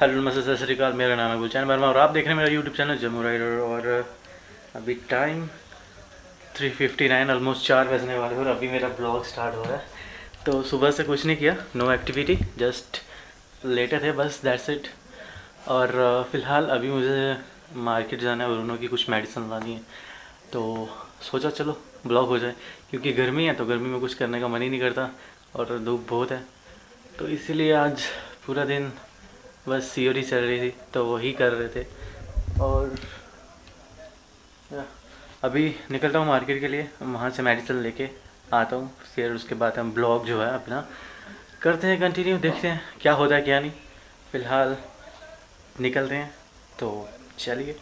Hello नमस्ते, सत श्रीकाल मेरा नाम है गुलचैन वर्मा और आप देख रहे हैं मेरा यूट्यूब चैनल जम्मू राइडर और अभी टाइम 3:59 ऑलमोस्ट चार बजने वाले और अभी मेरा ब्लॉग स्टार्ट हो रहा है। तो सुबह से कुछ नहीं किया नो एक्टिविटी जस्ट लेटे थे, बस दैट्स इट और फ़िलहाल अभी मुझे मार्केट जाना है और उन्होंने की कुछ मेडिसिन लानी है। तो सोचा चलो ब्लॉग हो जाए, क्योंकि गर्मी है तो गर्मी में कुछ करने का मन ही नहीं करता और धूप बहुत है। तो इसीलिए आज पूरा दिन बस सीओरी चल रही थी तो वही कर रहे थे। और अभी निकलता हूँ मार्केट के लिए, वहाँ से मेडिसिन लेके आता हूँ, फिर उसके बाद हम ब्लॉग जो है अपना करते हैं कंटिन्यू देखते हैं, क्या होता है, क्या नहीं। फ़िलहाल निकलते हैं तो चलिए।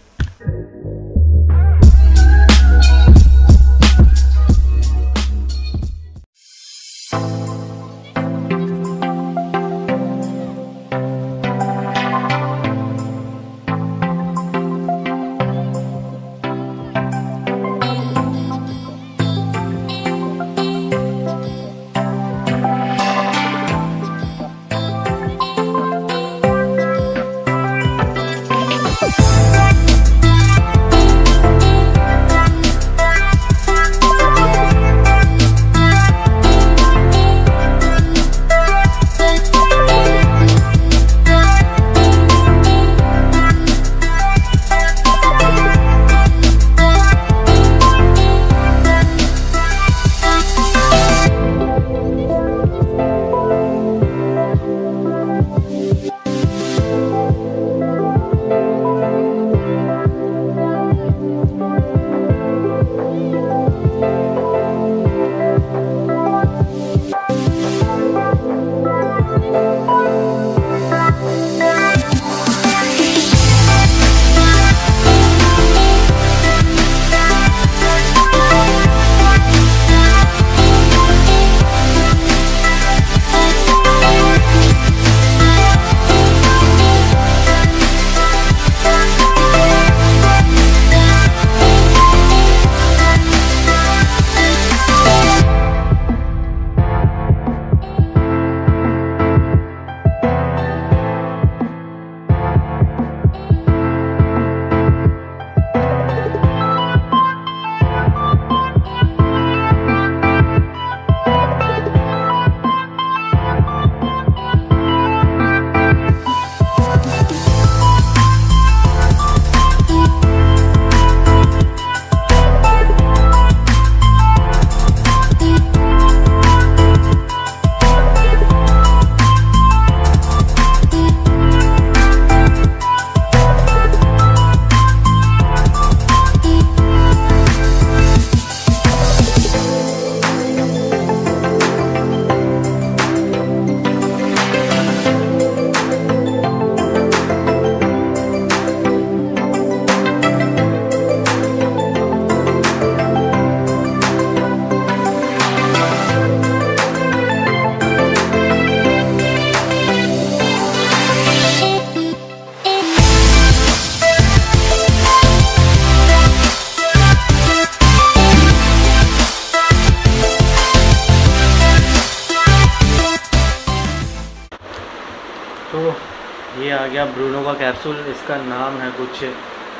गया। ब्रूनो का कैप्सूल इसका नाम है कुछ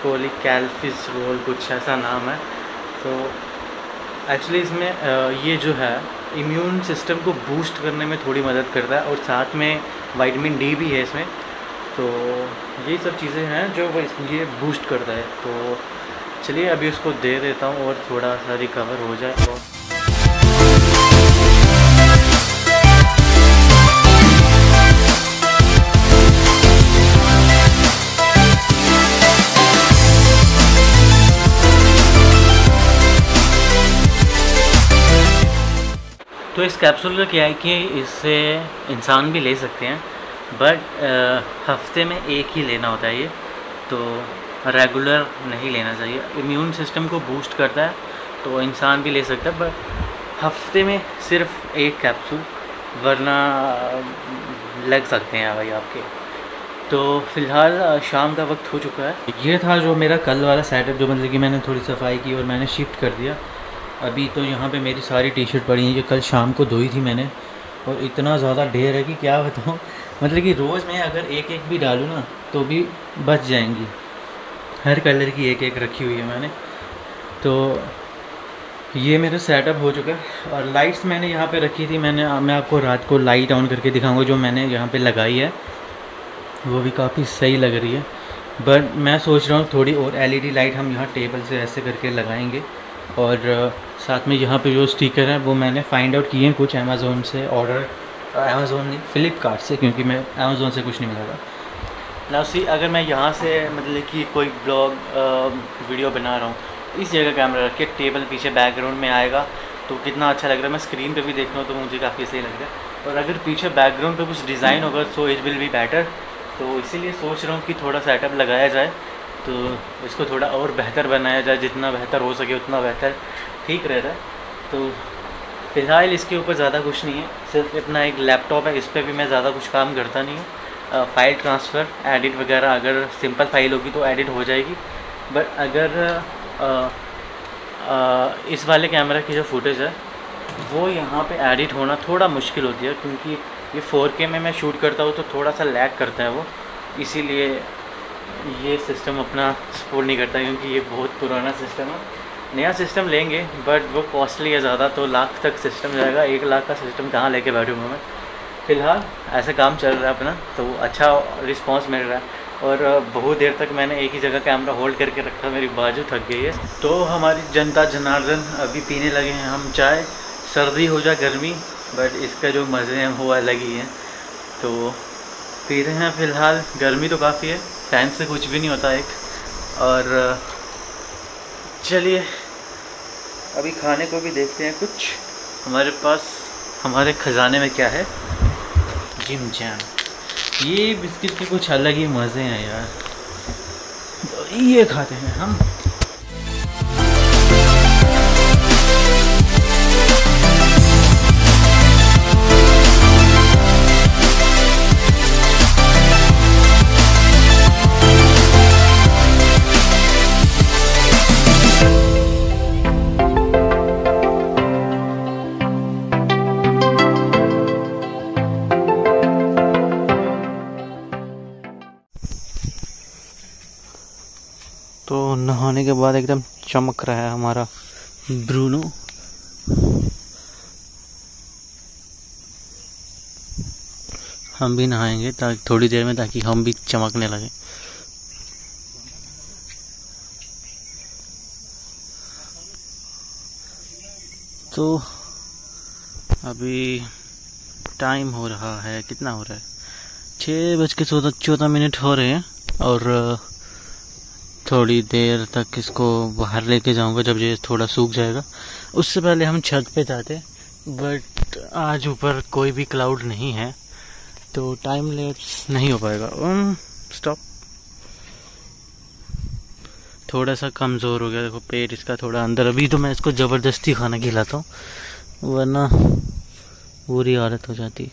कोलिकैल्फिस रोल कुछ ऐसा नाम है। तो एक्चुअली इसमें ये जो है इम्यून सिस्टम को बूस्ट करने में थोड़ी मदद करता है और साथ में वाइटामिन डी भी है इसमें। तो ये सब चीज़ें हैं जो ये बूस्ट करता है। तो चलिए अभी उसको दे देता हूँ और थोड़ा सा रिकवर हो जाए और तो इस कैप्सूल का क्या है कि इससे इंसान भी ले सकते हैं बट हफ़्ते में एक ही लेना होता है ये तो रेगुलर नहीं लेना चाहिए। इम्यून सिस्टम को बूस्ट करता है तो इंसान भी ले सकता है बट हफ़्ते में सिर्फ़ एक कैप्सूल वरना लग सकते हैं भाई आपके। तो फ़िलहाल शाम का वक्त हो चुका है। ये था जो मेरा कल वाला सेटअप जो मतलब कि मैंने थोड़ी सफ़ाई की और मैंने शिफ्ट कर दिया। अभी तो यहाँ पे मेरी सारी टी शर्ट पड़ी हैं जो कल शाम को धोई थी मैंने। और इतना ज़्यादा ढेर है कि क्या बताऊँ? मतलब कि रोज़ मैं अगर एक एक भी डालूँ ना तो भी बच जाएँगी। हर कलर की एक एक रखी हुई है मैंने। तो ये मेरा सेटअप हो चुका है। और लाइट्स मैंने यहाँ पे रखी थी, मैंने, मैं आपको रात को लाइट ऑन करके दिखाऊँगा, जो मैंने यहाँ पे लगाई है। वो भी काफ़ी सही लग रही है। बट मैं सोच रहा हूँ थोड़ी और एलईडी लाइट हम यहाँ टेबल से ऐसे करके लगाएँगे। और साथ में यहाँ पे जो स्टिकर है, वो मैंने फाइंड आउट किए हैं कुछ अमेज़ोन से ऑर्डर अमेज़ोन नहीं फ़्लिपकार्ट से, क्योंकि मैं अमेज़ोन से कुछ नहीं मिला था ना सी अगर मैं यहाँ से मतलब कि कोई ब्लॉग वीडियो बना रहा हूँ, इस जगह कैमरा रख के टेबल पीछे बैकग्राउंड में आएगा तो कितना अच्छा लग रहा है। मैं स्क्रीन पे भी देख रहा हूँ तो मुझे काफ़ी सही लग रहा है। और अगर पीछे बैकग्राउंड पे कुछ डिज़ाइन होगा so it will be better तो इसीलिए सोच रहा हूँ कि थोड़ा सेटअप लगाया जाए। तो इसको थोड़ा और बेहतर बनाया जाए जितना बेहतर हो सके उतना बेहतर ठीक रहता है। तो फ़िलहाल इसके ऊपर ज़्यादा कुछ नहीं है सिर्फ़ इतना एक लैपटॉप है इस पर भी मैं ज़्यादा कुछ काम करता नहीं हूँ। फ़ाइल ट्रांसफ़र एडिट वगैरह अगर सिंपल फ़ाइल होगी तो एडिट हो जाएगी। बट अगर आ, आ, इस वाले कैमरा की जो फुटेज है वो यहाँ पे एडिट होना थोड़ा मुश्किल होती है क्योंकि ये 4K में मैं शूट करता हूँ तो थोड़ा सा लैग करता है वो। इसीलिए ये सिस्टम अपना सपोर्ट नहीं करता क्योंकि ये बहुत पुराना सिस्टम है। नया सिस्टम लेंगे बट वो कॉस्टली है ज़्यादा तो लाख तक सिस्टम जाएगा। एक लाख का सिस्टम कहाँ लेके बैठूँगा मैं? फ़िलहाल ऐसा काम चल रहा है अपना तो अच्छा रिस्पांस मिल रहा है। और बहुत देर तक मैंने एक ही जगह कैमरा होल्ड करके रखा, मेरी बाजू थक गई है। तो हमारी जनता जनार्दन अभी पीने लगे हैं हम चाय। सर्दी हो जाए गर्मी बट इसका जो मज़े हैं वो अलग ही हैं। तो पी रहे हैं फ़िलहाल, गर्मी तो काफ़ी है। फ़ैन से कुछ भी नहीं होता एक। और चलिए, अभी खाने को भी देखते हैं कुछ। हमारे पास, हमारे ख़जाने में क्या है? जिम जैम ये बिस्किट के कुछ अलग ही मज़े हैं यार। तो ये खाते हैं हम। बाद एकदम चमक रहा है हमारा ब्रूनो। हम भी नहाएँगे ताकि थोड़ी देर में ताकि हम भी चमकने लगे। तो अभी टाइम हो रहा है, कितना हो रहा है? छः बज के चौदह चौदह मिनट हो रहे हैं और थोड़ी देर तक इसको बाहर लेके जाऊँगा जब ये थोड़ा सूख जाएगा। उससे पहले हम छत पे जाते बट आज ऊपर कोई भी क्लाउड नहीं है तो टाइम लेट्स नहीं हो पाएगा। स्टॉप थोड़ा सा कमज़ोर हो गया, देखो पेट इसका थोड़ा अंदर। अभी तो मैं इसको ज़बरदस्ती खाना खिलाता हूँ, वरना बुरी हालत हो जाती